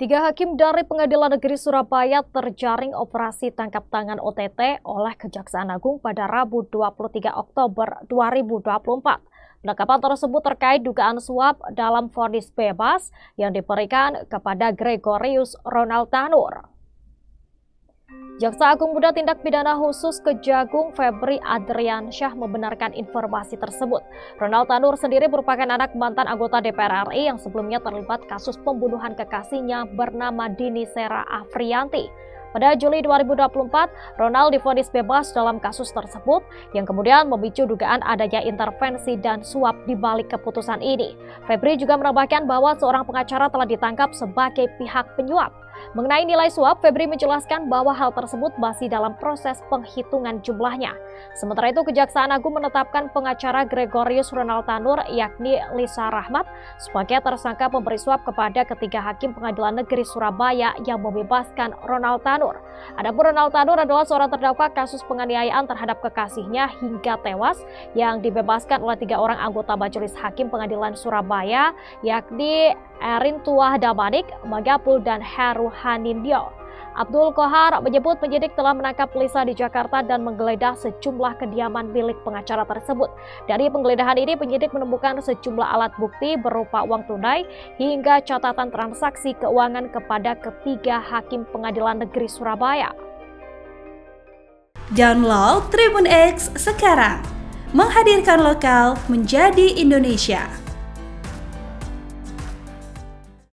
Tiga hakim dari Pengadilan Negeri Surabaya terjaring operasi tangkap tangan OTT oleh Kejaksaan Agung pada Rabu 23 Oktober 2024. Penangkapan tersebut terkait dugaan suap dalam vonis bebas yang diberikan kepada Gregorius Ronald Tanur. Jaksa Agung Muda Tindak Pidana Khusus Kejagung Febri Adrian Syah membenarkan informasi tersebut. Ronald Tanur sendiri merupakan anak mantan anggota DPR RI yang sebelumnya terlibat kasus pembunuhan kekasihnya bernama Dini Sera Afrianti. Pada Juli 2024, Ronald difonis bebas dalam kasus tersebut yang kemudian memicu dugaan adanya intervensi dan suap di balik keputusan ini. Febri juga menambahkan bahwa seorang pengacara telah ditangkap sebagai pihak penyuap. Mengenai nilai suap, Febri menjelaskan bahwa hal tersebut masih dalam proses penghitungan jumlahnya. Sementara itu, Kejaksaan Agung menetapkan pengacara Gregorius Ronald Tanur, yakni Lisa Rahmat, sebagai tersangka pemberi suap kepada ketiga hakim pengadilan negeri Surabaya yang membebaskan Ronald Tanur. Adapun Ronald Tanur adalah seorang terdakwa kasus penganiayaan terhadap kekasihnya hingga tewas yang dibebaskan oleh tiga orang anggota majelis hakim pengadilan Surabaya yakni Erin Tuah Damanik, Magapul, dan Heru Hanindyo. Abdul Kohar menyebut penyidik telah menangkap Lisa di Jakarta dan menggeledah sejumlah kediaman milik pengacara tersebut. Dari penggeledahan ini, penyidik menemukan sejumlah alat bukti berupa uang tunai hingga catatan transaksi keuangan kepada ketiga hakim pengadilan negeri Surabaya. Download Tribun X sekarang, menghadirkan lokal menjadi Indonesia.